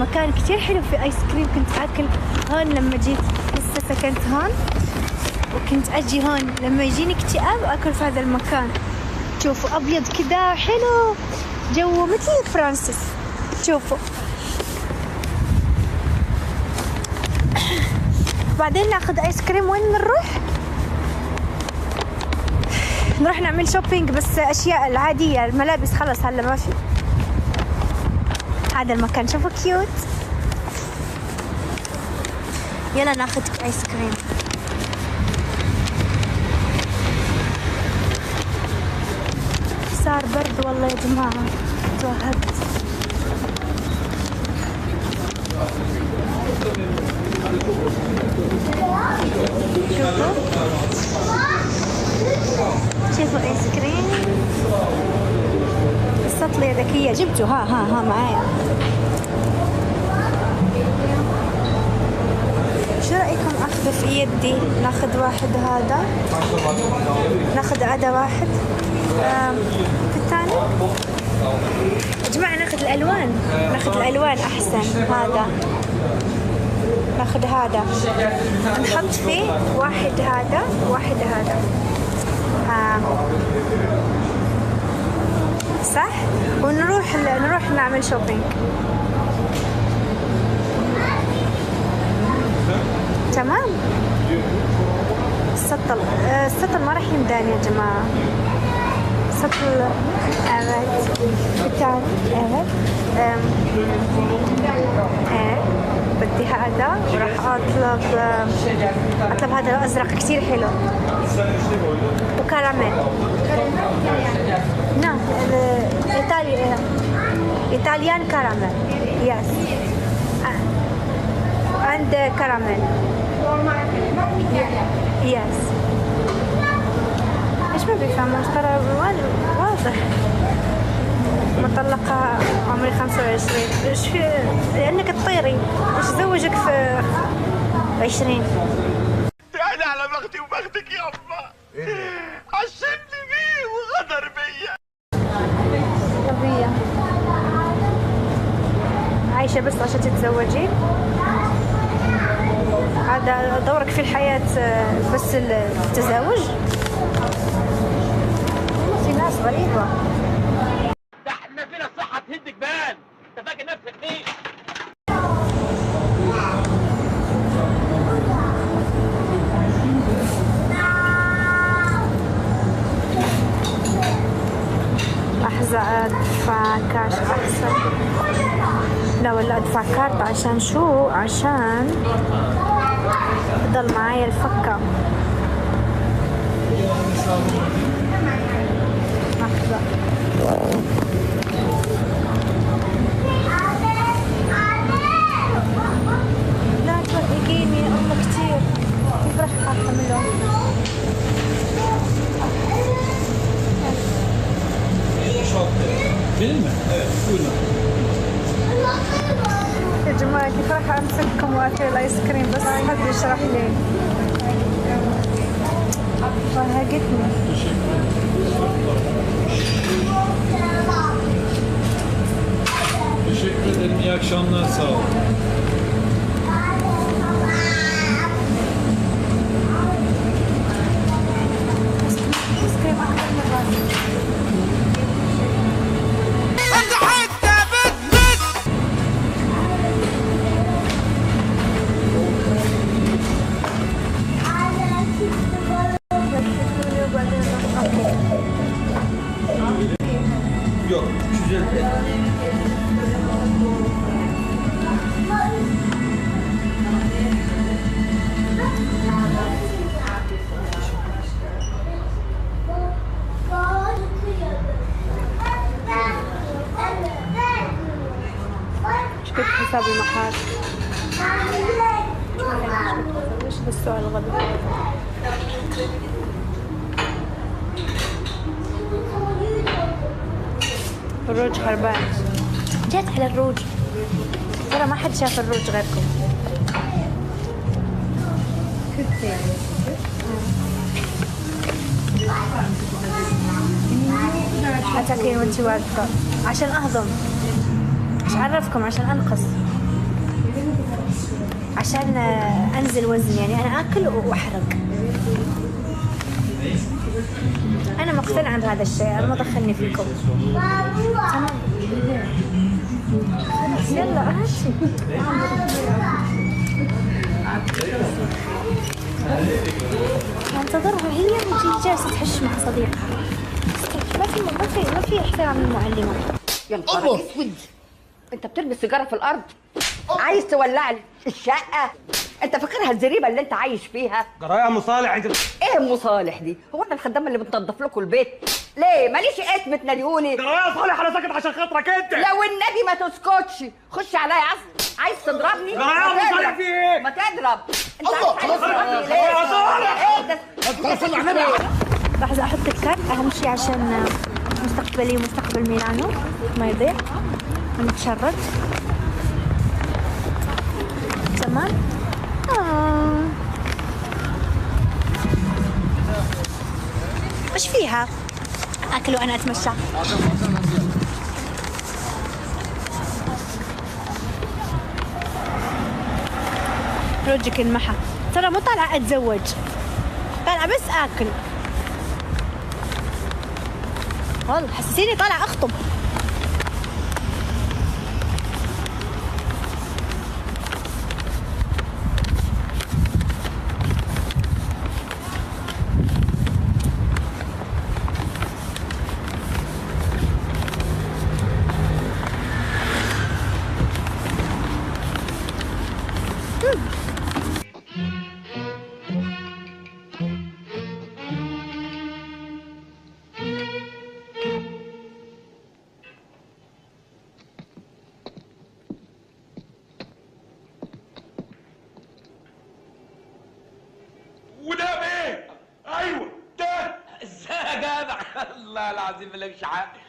مكان كتير حلو في ايس كريم كنت آكل هون لما جيت لسه سكنت هون. وكنت أجي هون لما يجيني اكتئاب اكل في هذا المكان. شوفوا أبيض كذا حلو. جو مثل princess. شوفوا. بعدين ناخذ ايس كريم وين بنروح نروح نعمل shopping بس أشياء العادية الملابس خلص هلا ما في. هذا المكان. شوفوا cute يلا ناخذ ايس كريم صار برد والله يا جماعة. توهقت. شوفوا. شوفوا ايس كريم السطلة ذكية. جبته ها ها ها معايا. شو رأيكم أخذ في يدي؟ ناخذ واحد هذا. ناخذ هذا واحد. في الثاني؟ يا جماعة ناخذ الألوان. ناخذ الألوان أحسن. هذا. ناخذ هذا. نحط فيه واحد هذا واحد هذا. ها صح؟ ونروح نروح نعمل شوبينج تمام؟ السطل آه، السطل ما راح يمداني يا جماعة. كتاب أبد أم، إيه بدي هذا وراح أطلب آم، أطلب هذا الأزرق كتير حلو. وكراميل. نعم إيطالي إيطاليان كراميل. يس عند كراميل. يس إيش ما بيفهموا ترى وا- واضح. مطلقة عمري 25 إيش في لأنك تطيري. إيش زوجك في 20 يعني على بختي وبختك يا أما عشمني بيه وغدر بيا. غبية عايشة بس عشان تتزوجي. هذا دورك في الحياة آه، بس التزاوج. غريبة ده إحنا فينا الصحة تهد جبال. انت فاكر نفسك مين؟ لحظة أدفع كاش أحسن. لا ولا أدفع كارت عشان شو؟ عشان يضل معايا الفكة. يا جماعة كيف راح أمسككم وأكل الآيس كريم بس حد يشرح لي فرهقتني Teşekkür ederim. İyi akşamlar. Sağ olun. إيش قد حساب المحار إيش ذا السؤال الغبي الروج خربان. جات على الروج. ترى ما حد شاف الروج غيركم. اتاكين وأنتي واقفة. عشان أهضم. مش عرفكم عشان أنقص. عشان أنزل وزن يعني أنا أكل وأحرق. أنا مقتنعة بهذا الشيء أنا ما دخلني فيكم. يلا هاتي أنتظرها هي جالسة تحش مع صديقها. ما في ما في ما في إحترام للمعلمة. نهار اسود انت بترمي السيجاره في الأرض عايز تولع لي الشقة. انت فاكرها الزريبة اللي انت عايش فيها؟ جراية مصالح انت إيه أم صالح دي؟ هو أنا الخدامة اللي بتنظف لكم البيت؟ ليه؟ ماليش اسم تناديهوني. جراية صالح أنا ساكت عشان خاطرك أنت. لو النبي ما تسكتش خش عليا عايز عايز تضربني؟ يا ما عم تضرب. صالح في إيه؟ ما تضرب. انت الله، عايز خلاص. يا تضربني عم. ليه؟ يا صالح. إيه ده؟ لحظة أحط كتاب عشان مستقبلي ومستقبل ميلانو. ما يضيع. ونتشرد تمام؟ آه. وش فيها؟ أكل وأنا أتمشى. روجك انمحى ترى مو طالعة أتزوج. طالعة بس آكل. والله حسسيني طالعة أخطب. إيه؟ أيوه ده